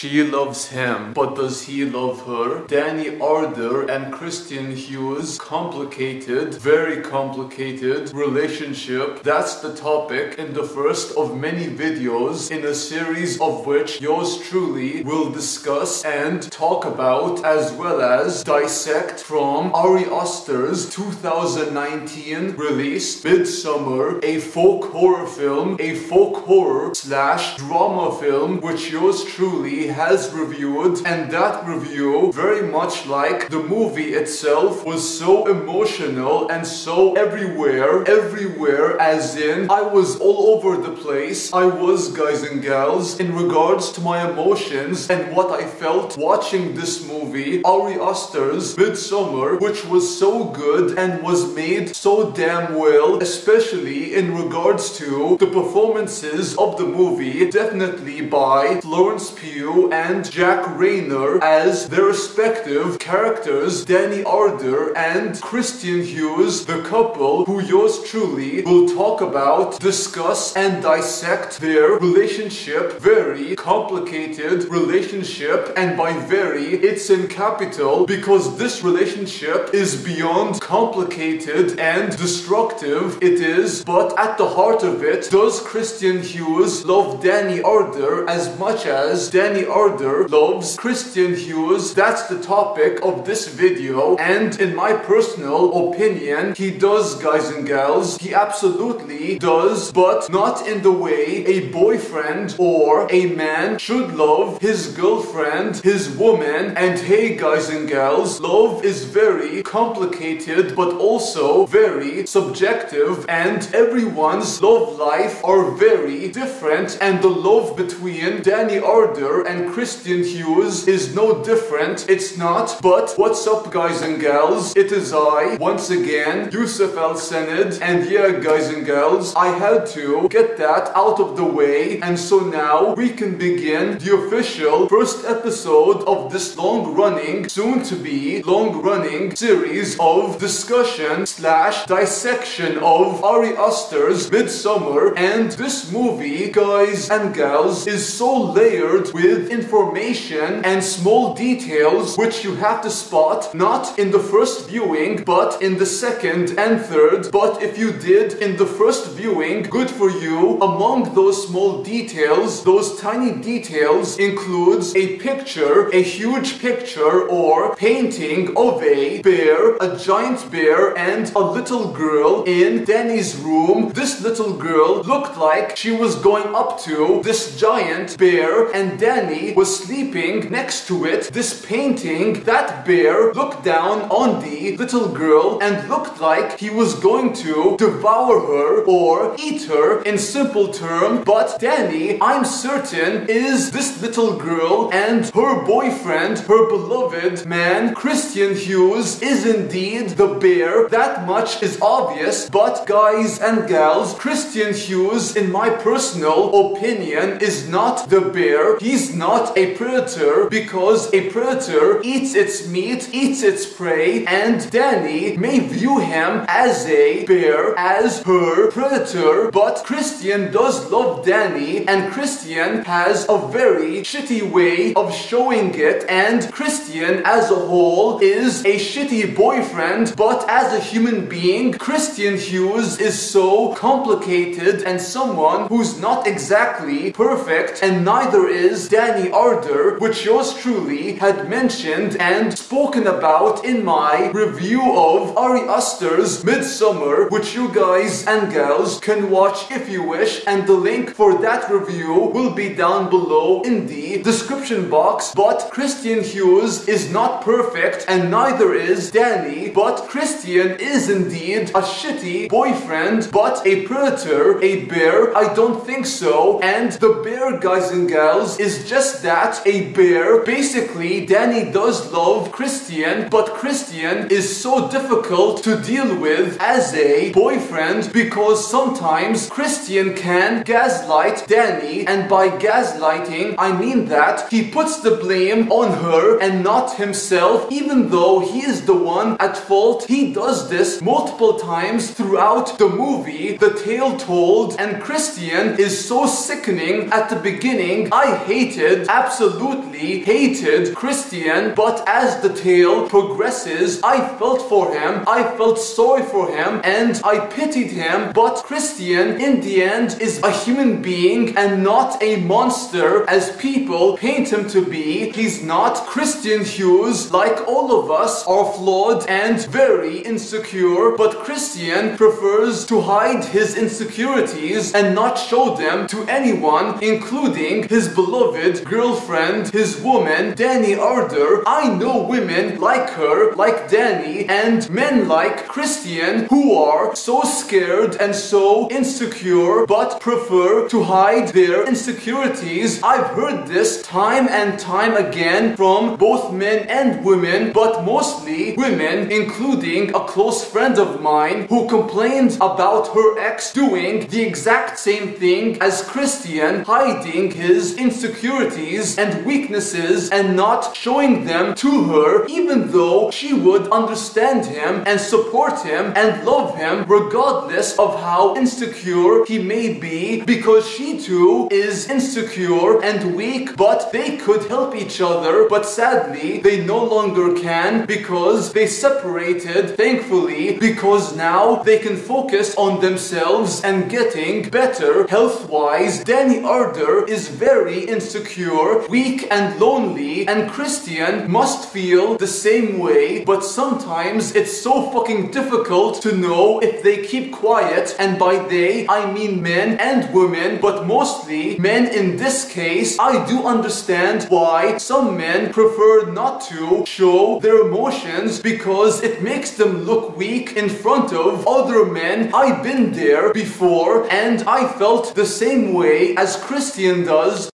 She loves him, but does he love her? Dani Ardor and Christian Hughes, complicated, very complicated relationship. That's the topic in the first of many videos in a series of which yours truly will discuss and talk about as well as dissect from Ari Aster's 2019 release Midsommar, a folk horror film, a folk horror slash drama film which yours truly has reviewed and that review, very much like the movie itself, was so emotional and so everywhere, everywhere as in I was all over the place. I was, guys and gals, in regards to my emotions and what I felt watching this movie, Ari Aster's Midsommar, which was so good and was made so damn well, especially in regards to the performances of the movie, definitely by Florence Pugh and Jack Reynor as their respective characters, Dani Ardor and Christian Hughes, the couple who yours truly will talk about, discuss, and dissect their relationship. Very complicated relationship, and by very, it's in capital because this relationship is beyond complicated and destructive. It is, but at the heart of it, does Christian Hughes love Dani Ardor as much as Dani Ardor loves Christian Hughes. That's the topic of this video. And in my personal opinion, he does, guys and gals. He absolutely does, but not in the way a boyfriend or a man should love his girlfriend, his woman. And hey, guys and gals, love is very complicated, but also very subjective. And everyone's love life are very different. And the love between Dani Ardor and Christian Hughes is no different. It's not. But what's up, guys and gals? It is I, once again, Yusuf Al Sanad. And yeah, guys and gals, I had to get that out of the way. And so now we can begin the official first episode of this long running, soon to be long running series of discussion slash dissection of Ari Aster's Midsommar. And this movie, guys and gals, is so layered with with information and small details which you have to spot not in the first viewing but in the second and third. But if you did in the first viewing, good for you. Among those small details, those tiny details includes a picture, a huge picture or painting of a bear, a giant bear and a little girl in Dani's room. This little girl looked like she was going up to this giant bear and Dani was sleeping next to it. This painting, that bear looked down on the little girl and looked like he was going to devour her or eat her in simple term. But Dani, I'm certain, is this little girl and her boyfriend, her beloved man, Christian Hughes, is indeed the bear. That much is obvious. But guys and gals, Christian Hughes, in my personal opinion, is not the bear. He's not a predator because a predator eats its meat, eats its prey, and Dani may view him as a bear, as her predator, but Christian does love Dani, and Christian has a very shitty way of showing it, and Christian as a whole is a shitty boyfriend, but as a human being, Christian Hughes is so complicated and someone who's not exactly perfect, and neither is Dani Ardor, which yours truly had mentioned and spoken about in my review of Ari Aster's Midsommar, which you guys and gals can watch if you wish, and the link for that review will be down below in the description box. But Christian Hughes is not perfect, and neither is Dani, but Christian is indeed a shitty boyfriend, but a predator, a bear, I don't think so, and the bear, guys and gals, is just that, a bear. Basically, Dani does love Christian, but Christian is so difficult to deal with as a boyfriend because sometimes Christian can gaslight Dani, and by gaslighting, I mean that he puts the blame on her and not himself, even though he is the one at fault. He does this multiple times throughout the movie, The Tale Told, and Christian is so sickening at the beginning. I hate it hated, absolutely hated Christian, but as the tale progresses, I felt for him, I felt sorry for him, and I pitied him, but Christian, in the end, is a human being and not a monster as people paint him to be. He's not Christian Hughes, like all of us, are flawed and very insecure, but Christian prefers to hide his insecurities and not show them to anyone, including his beloved girlfriend, his woman, Dani Ardor. I know women like her, like Dani, and men like Christian who are so scared and so insecure but prefer to hide their insecurities. I've heard this time and time again from both men and women, but mostly women, including a close friend of mine who complained about her ex doing the exact same thing as Christian, hiding his insecurities and weaknesses and not showing them to her, even though she would understand him and support him and love him regardless of how insecure he may be, because she too is insecure and weak, but they could help each other, but sadly they no longer can because they separated, thankfully, because now they can focus on themselves and getting better health-wise. Dani Ardor is very insecure, weak and lonely, and Christian must feel the same way, but sometimes it's so fucking difficult to know if they keep quiet, and by they, I mean men and women, but mostly men in this case, I do understand why some men prefer not to show their emotions because it makes them look weak in front of other men. I've been there before and I felt the same way as Christian does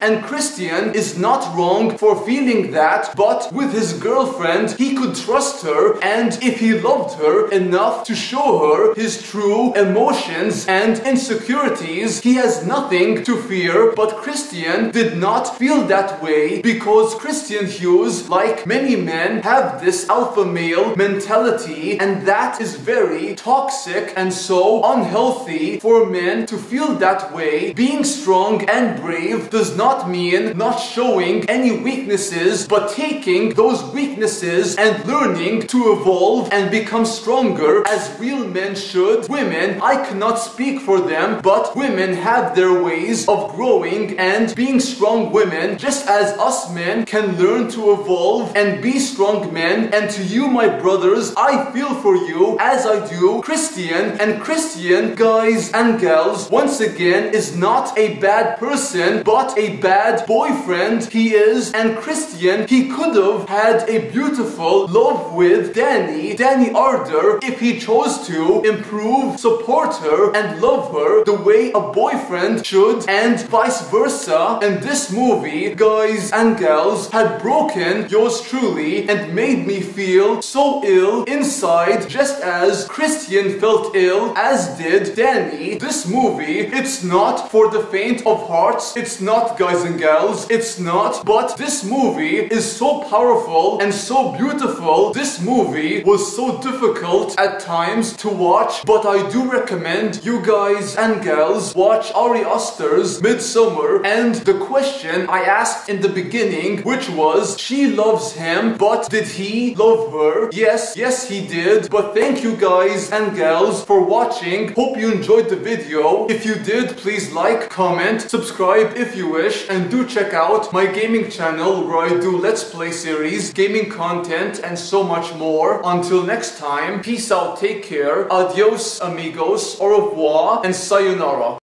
And Christian is not wrong for feeling that, but with his girlfriend, he could trust her, and if he loved her enough to show her his true emotions and insecurities, he has nothing to fear. But Christian did not feel that way because Christian Hughes, like many men, have this alpha male mentality, and that is very toxic and so unhealthy for men to feel that way. Being strong and brave does not not mean not showing any weaknesses, but taking those weaknesses and learning to evolve and become stronger as real men should. Women, I cannot speak for them, but women have their ways of growing and being strong women, just as us men can learn to evolve and be strong men. And to you, my brothers, I feel for you as I do Christian and Christian guys and gals, once again, is not a bad person, but a bad boyfriend he is and Christian, he could have had a beautiful love with Dani, Dani Ardor if he chose to improve, support her and love her the way a boyfriend should and vice versa. And this movie, guys and gals, had broken yours truly and made me feel so ill inside just as Christian felt ill as did Dani. This movie, it's not for the faint of hearts. It's not guys guys and gals. It's not. But this movie is so powerful and so beautiful. This movie was so difficult at times to watch, but I do recommend you guys and gals watch Ari Aster's Midsommar and the question I asked in the beginning, which was, she loves him, but did he love her? Yes, yes he did. But thank you guys and gals for watching. Hope you enjoyed the video. If you did, please like, comment, subscribe if you wish, and do check out my gaming channel where I do let's play series, gaming content and so much more. Until next time, peace out, take care, adios amigos, au revoir and sayonara.